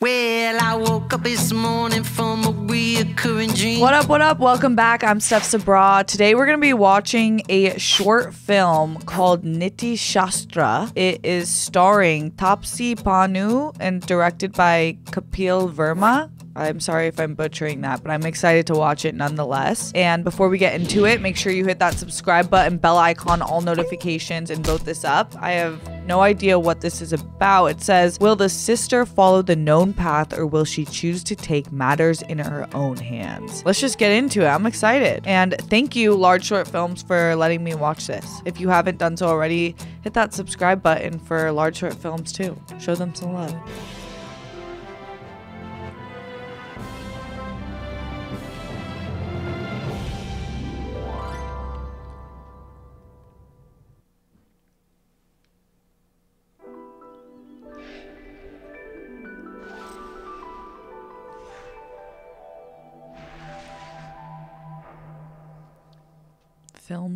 Well, I woke up this morning from a reoccurring dream. What up, what up? Welcome back. I'm Steph Sabraw. Today we're going to be watching a short film called Niti Shastra. It is starring Taapsee Pannu and directed by Kapil Verma. I'm sorry if I'm butchering that, but I'm excited to watch it nonetheless. And before we get into it, make sure you hit that subscribe button, bell icon, all notifications, and vote this up. I have no idea what this is about. It says, Will the sister follow the known path or will she choose to take matters in her own hands? Let's just get into it. I'm excited. And thank you, Large Short Films, for letting me watch this. If you haven't done so already, hit that subscribe button for Large Short Films too. Show them some love.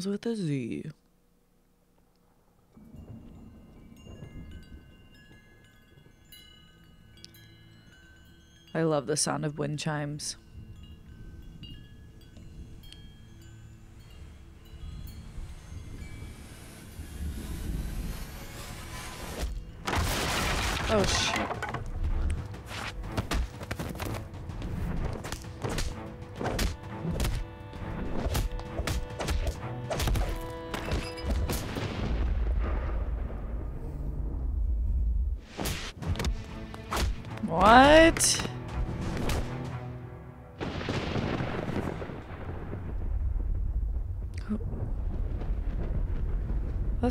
Films with a Z. I love the sound of wind chimes. Oh shit.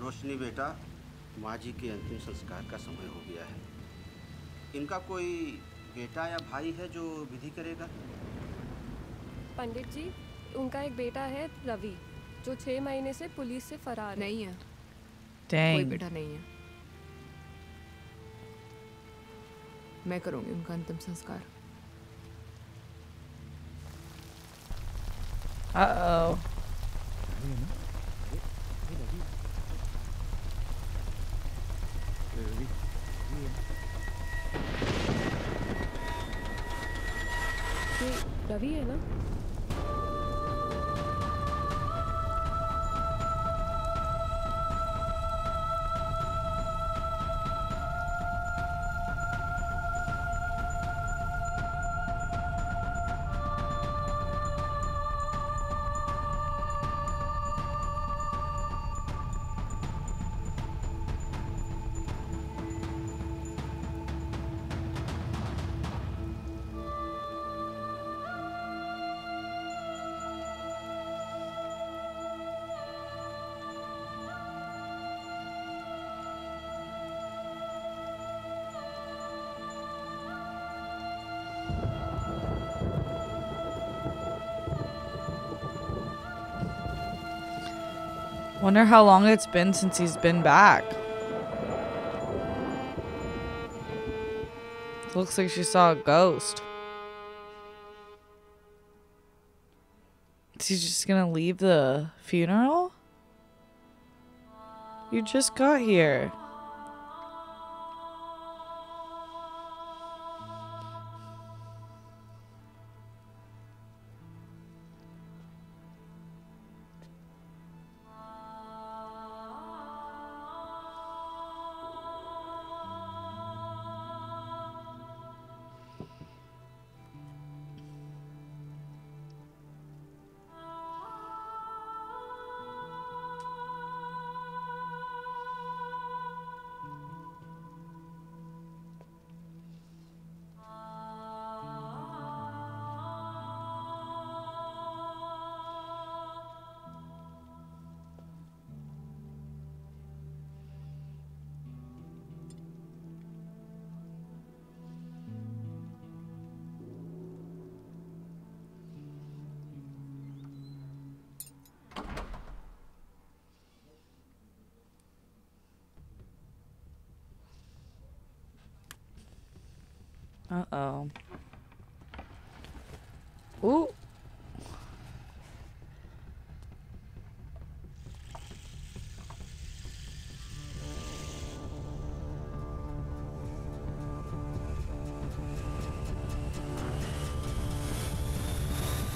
रोशनी बेटा माँ जी के अंतिम संस्कार का समय हो गया है। इनका कोई बेटा या भाई है जो विधि करेगा? पंडित जी उनका एक बेटा है रवि जो छह महीने से पुलिस से फरार नहीं है। कोई बेटा नहीं है। मैं करूँगी उनका अंतिम संस्कार। Uh कवि है ना? Wonder how long it's been since he's been back. Looks like she saw a ghost. Is he just gonna leave the funeral? You just got here. Uh oh. Ooh.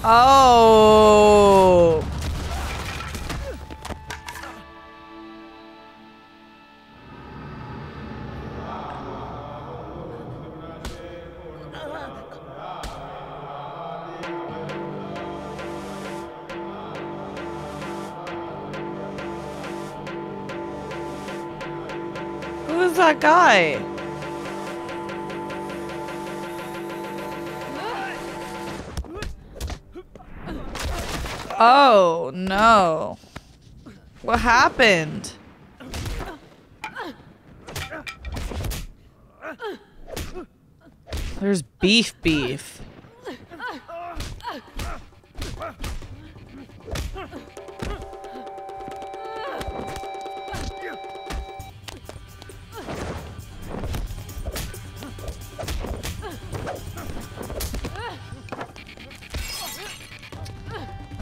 Oh. That guy? Oh no. What happened? There's beef beef.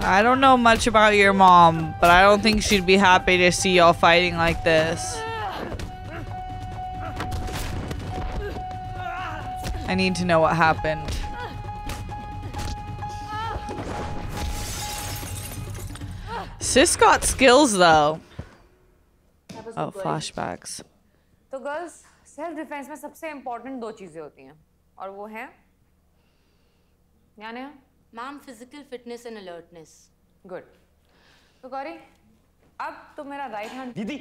I don't know much about your mom, but I don't think she'd be happy to see y'all fighting like this. I need to know what happened. Sis got skills though. Oh, flashbacks. तो girls self defence में सबसे important दो चीजें होती हैं और वो हैं यानी ma'am physical fitness and alertness good तो गौरी अब तो मेरा राइट हैंड दीदी।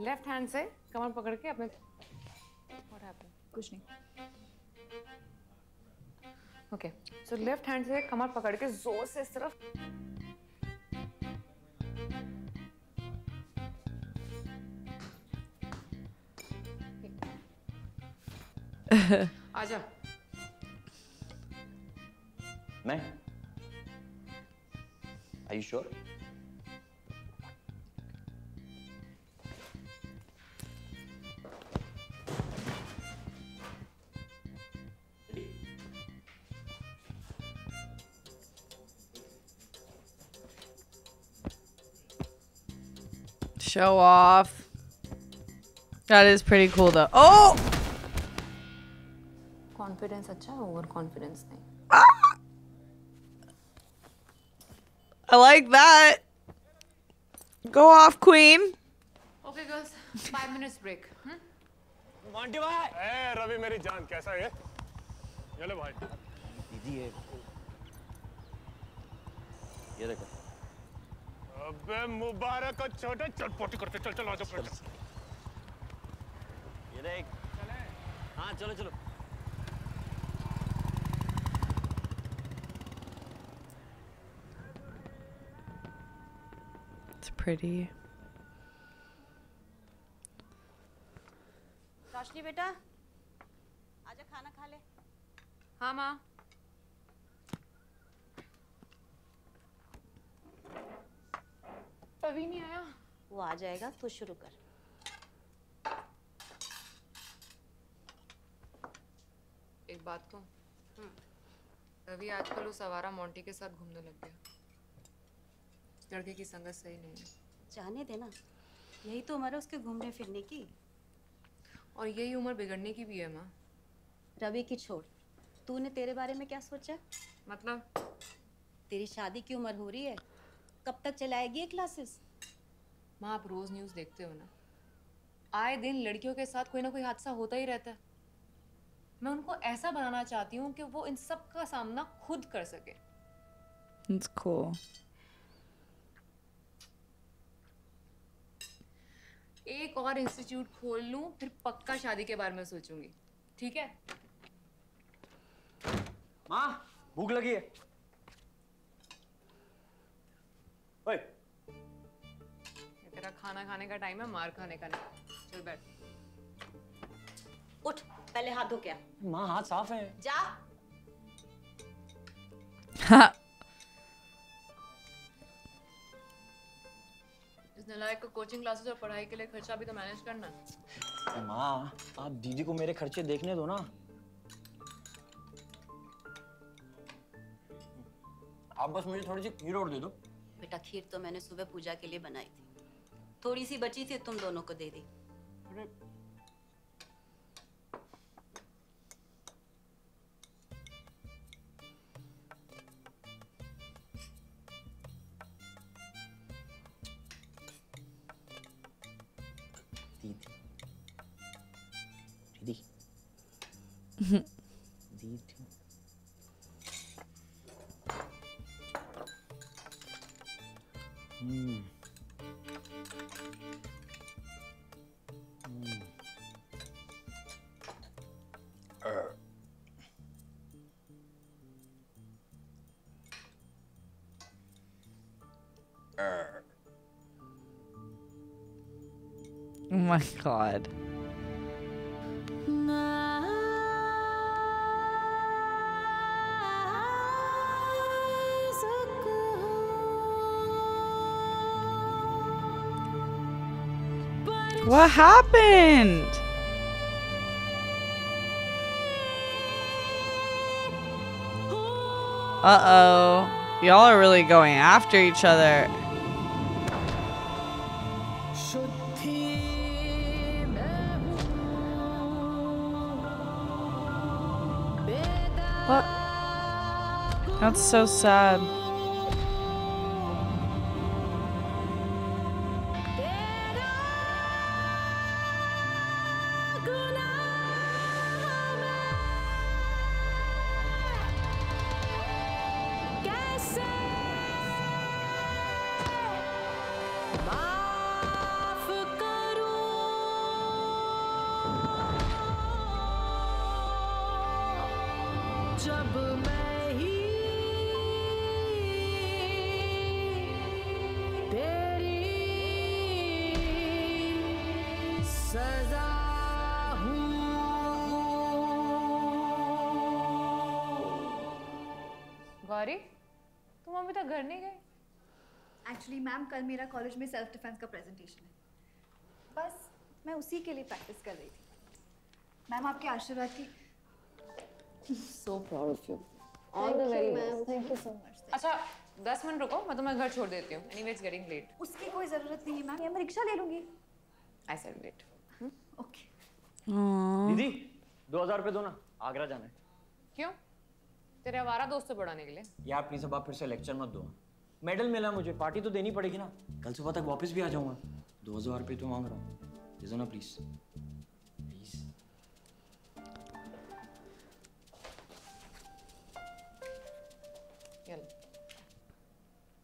लेफ़्ट हैंड से कमर पकड़ के अपने What happened? कुछ नहीं। ओके सो लेफ़्ट हैंड से कमर पकड़ के ज़ोर से इस तरफ़ आजा मैं Are you sure? Show off. That is pretty cool though. Oh! Confidence अच्छा ओवर कॉन्फिडेंस नहीं I like that. Go off, queen. Okay girls 5 minutes break Monty भाई ए रवि मेरी जान कैसा है ये ले भाई दीदी ये ये देखो अबे मुबारक हो छोटे चल पोटी करते चल चल आ जाओ ये देख हाँ चलो चलो It's pretty. Roshni बेटा आजा खाना खा ले हाँ माँ अभी नहीं आया वो आ जाएगा तो शुरू कर एक बात कहूँ? रवि आजकल उस आवारा मोंटी के साथ घूमने लग गया। लड़के की संगत सही नहीं है। जाने देना। यही तो उम्र है उसके घूमने फिरने की। और यही उम्र बिगड़ने की भी है माँ। रवि की छोड़। तूने तेरे बारे में क्या सोचा? मतलब? तेरी शादी की उम्र हो रही है। कब तक चलाएगी ये क्लासेस माँ आप रोज न्यूज़ देखते हो ना। आए दिन लड़कियों के साथ कोई ना कोई हादसा होता ही रहता है। मैं उनको ऐसा बनाना चाहती हूँ कि वो इन सब का सामना खुद कर सके। It's cool. एक और इंस्टीट्यूट खोल लूँ फिर पक्का शादी के बारे में सोचूँगी। ठीक है? माँ भूख लगी है। ओए। तेरा खाना खाने का टाइम है मार खाने का नहीं। चल बैठ। उठ पहले हाथ धो क्या माँ हाथ साफ़ है। जा। इस नलायक को कोचिंग क्लासेस और पढ़ाई के लिए खर्चा भी तो मैनेज करना है। माँ आप दीदी को मेरे खर्चे देखने दो ना। आप बस मुझे थोड़ी सी खीर और दे दो। बेटा खीर तो मैंने सुबह पूजा के लिए बनाई थी। थोड़ी सी बची थी तुम दोनों को दे दी। My god. What happened? Uh oh. Y'all are really going after each other. What? That's so sad. Gauri तुम अभी तक घर नहीं गई एक्चुअली मैम कल मेरा कॉलेज में सेल्फ डिफेंस का प्रेजेंटेशन है। बस मैं उसी के लिए प्रैक्टिस कर रही थी। मैम आपके आशीर्वाद की so proud of you all the very best thank you so much अच्छा दस मिनट रुको मैं तुम्हें घर छोड़ देती हूँ। एनीवे इट्स गेटिंग लेट उसकी कोई ज़रूरत नहीं है मैम मैं रिक्शा ले लूँगी। आई सेड वेट ओके दीदी दो हज़ार रुपये दो ना आगरा जाना है। क्यों? तेरे आवारा दोस्त से पढ़ाने के लिए। यार प्लीज़ अब आप फिर से लेक्चर मत दो। मेडल मिला मुझे पार्टी तो देनी पड़ेगी ना। कल सुबह तक वापस भी आ जाऊँगा। दो हज़ार रुपये तो मांग रहा हूँ। दे दो ना प्लीज़ प्लीज़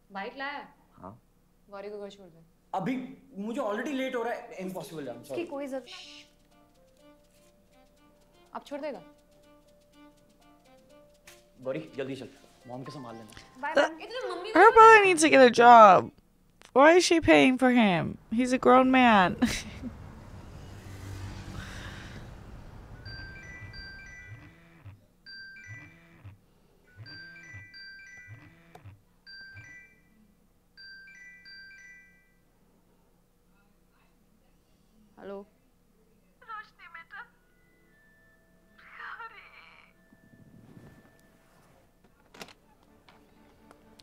बाइक लाया? हाँ। गौरी को घर छोड़ दे। अभी मुझे ऑलरेडी लेट हो रहा है इम्पॉसिबल है उसकी कोई ज़रूरत अब छोड़ देगा गौरी जल्दी चल मॉम के संभाल लेना बाय मैम इतने mummy Her brother needs to get a job. Why is she paying for him? He's a grown man.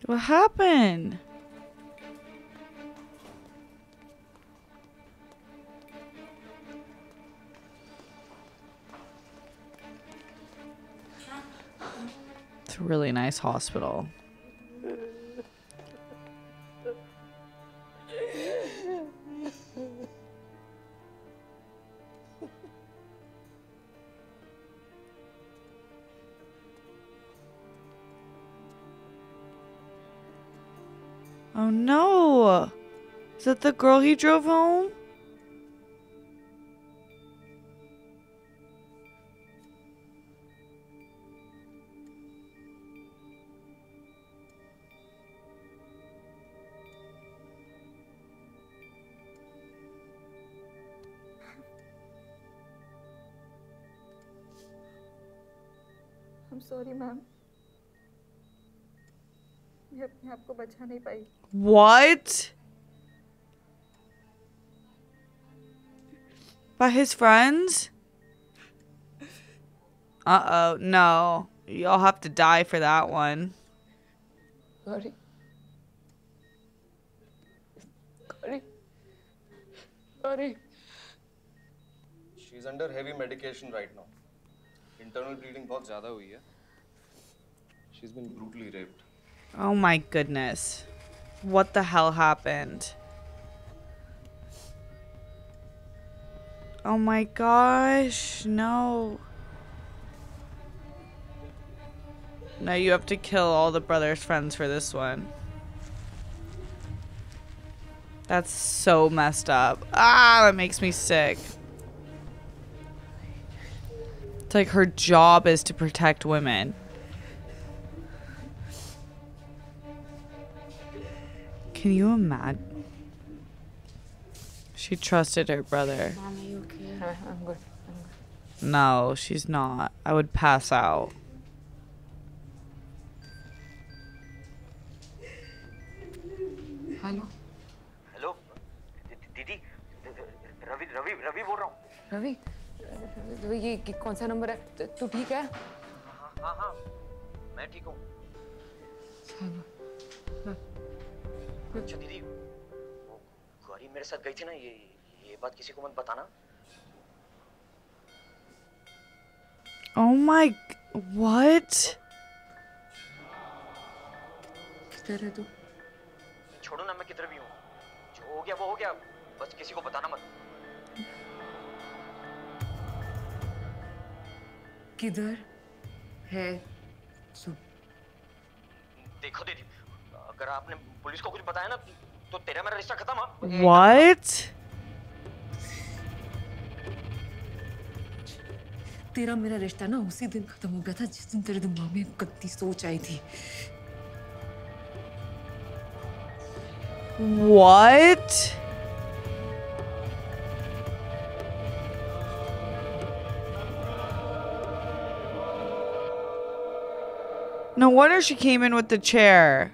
what happened? It's a really nice hospital. Oh no! Is that the girl he drove home? I'm sorry ma'am मैं अपने आप को बचा नहीं पाई What? By his friends? Uh oh, no. Y'all have to die for that one. Sorry. Sorry. Sorry. She's under heavy medication right now. Internal bleeding बहुत ज़्यादा हुई है. She's been brutally raped. Oh my goodness. What the hell happened? Oh my gosh, no. Now you have to kill all the brother's friends for this one. That's so messed up. Ah, that makes me sick. It's like her job is to protect women. Can you imagine? She trusted her brother. Mom, are you okay? I'm good. No, she's not. I would pass out. Hello hello दीदी रवि रवि रवि बोल रहा हूँ रवि रवि ये ये कौन सा number है तू- तू ठीक है हाँ हाँ मैं ठीक हूँ अच्छा दीदी वो गौरी मेरे साथ गई थी ना ये ये बात किसी को मत बताना Oh my. What? किधर है तू छोड़ो ना मैं किधर भी हूँ जो हो गया वो हो गया बस किसी को बताना मत किधर है तू देखो दीदी अगर आपने पुलिस को कुछ बताया ना तो तेरा मेरा रिश्ता खत्म हाँ What? तेरा मेरा रिश्ता ना उसी दिन खत्म हो गया था जिस दिन तेरे दिमाग में एक गंदी सोच आई थी What? No wonder she came in with the chair.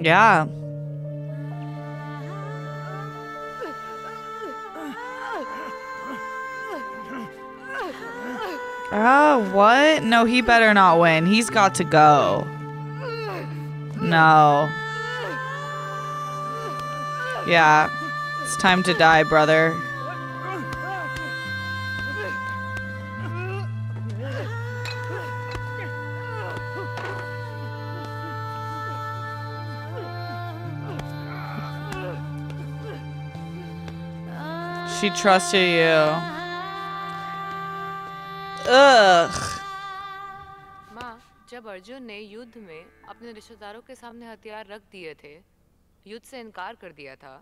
Yeah. Oh, what? No, he better not win. He's got to go. No. Yeah. It's time to die, brother. She trusted you. Ugh. माँ जब अर्जुन ने युद्ध में अपने रिश्तेदारों के सामने हथियार रख दिए थे युद्ध से इनकार कर दिया था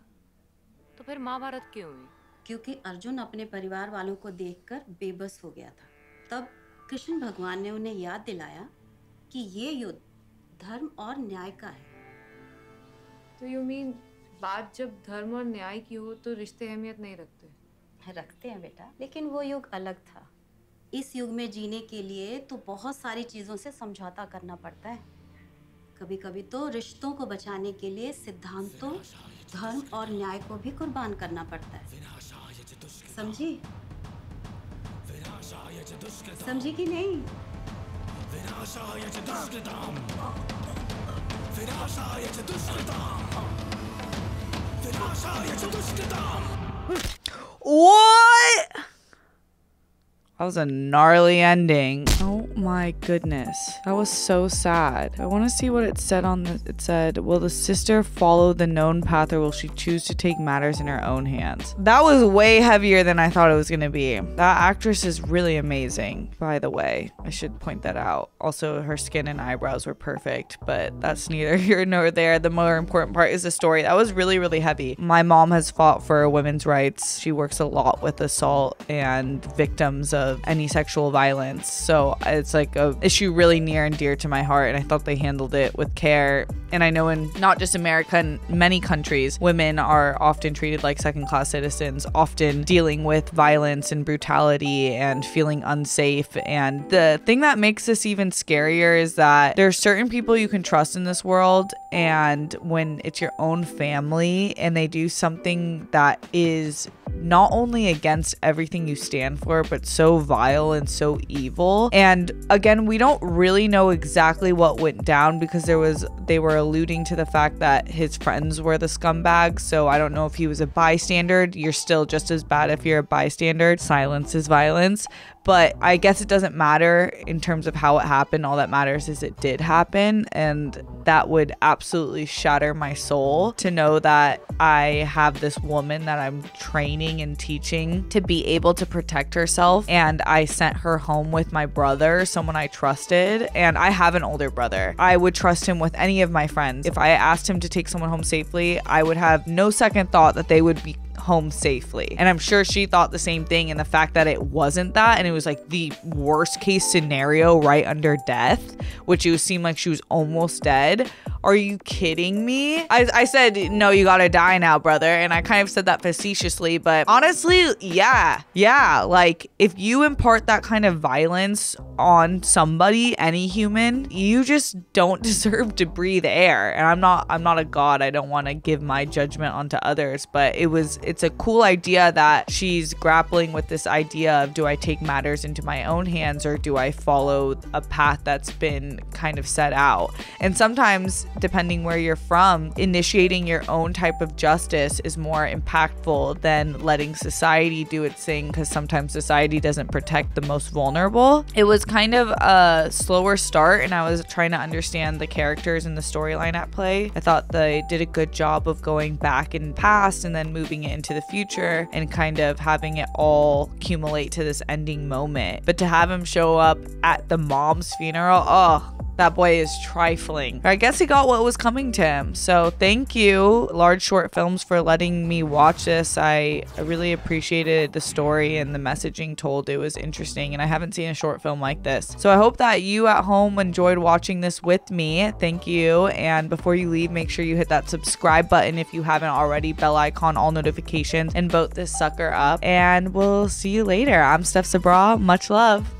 तो फिर महाभारत क्यों हुई क्योंकि अर्जुन अपने परिवार वालों को देखकर बेबस हो गया था तब कृष्ण भगवान ने उन्हें याद दिलाया कि ये युद्ध धर्म और न्याय का है तो यू मीन बात जब धर्म और न्याय की हो तो रिश्ते अहमियत नहीं रखते। रखते हैं बेटा लेकिन वो युग अलग था। इस युग में जीने के लिए तो बहुत सारी चीज़ों से समझौता करना पड़ता है। कभी कभी तो रिश्तों को बचाने के लिए सिद्धांतों धर्म और न्याय को भी कुर्बान करना पड़ता है। समझी? समझी कि नहीं? What? That was a gnarly ending. Oh my goodness. That was so sad. I want to see what it said on the. It said, Will the sister follow the known path or will she choose to take matters in her own hands? That was way heavier than I thought it was going to be. That actress is really amazing, by the way. I should point that out. Also, her skin and eyebrows were perfect, but that's neither here nor there. The more important part is the story. That was really, really heavy. My mom has fought for women's rights. She works a lot with assault and victims of any sexual violence. So it's like a issue really near and dear to my heart. And I thought they handled it with care. And I know in not just America, in many countries, women are often treated like second class citizens, often dealing with violence and brutality and feeling unsafe. And the thing that makes this even scarier is that there are certain people you can trust in this world. And when it's your own family and they do something that is not only against everything you stand for, but so vile and so evil. And again, we don't really know exactly what went down because there was they were alluding to the fact that his friends were the scumbags. So I don't know if he was a bystander. You're still just as bad if you're a bystander. Silence is violence. But I guess it doesn't matter in terms of how it happened. All that matters is it did happen. And that would absolutely shatter my soul to know that I have this woman that I'm training and teaching to be able to protect herself. And I sent her home with my brother, someone I trusted. And I have an older brother. I would trust him with any of my friends. If I asked him to take someone home safely, I would have no second thought that they would be home safely. And I'm sure she thought the same thing. And the fact that it wasn't that, and it was like the worst case scenario right under death, which it seemed like she was almost dead. Are you kidding me? I, I said, no, you gotta die now, brother. And I kind of said that facetiously, but honestly, yeah, yeah. Like, if you impart that kind of violence on somebody, any human, you just don't deserve to breathe air. And I'm not, I'm not a god. I don't want to give my judgment onto others, but it was, it's a cool idea that she's grappling with this idea of do I take matters into my own hands or do I follow a path that's been kind of set out? And sometimes depending where you're from, initiating your own type of justice is more impactful than letting society do its thing because sometimes society doesn't protect the most vulnerable. It was kind of a slower start, and I was trying to understand the characters and the storyline at play. I thought they did a good job of going back in past and then moving it into the future and kind of having it all accumulate to this ending moment. But to have him show up at the mom's funeral, oh, that boy is trifling. I guess he got what was coming to him. So thank you, Large Short Films, for letting me watch this. I really appreciated the story and the messaging told. It was interesting, and I haven't seen a short film like this. So I hope that you at home enjoyed watching this with me. Thank you. And before you leave, make sure you hit that subscribe button if you haven't already, bell icon, all notifications, and vote this sucker up. And we'll see you later. I'm Steph Sabraw. Much love.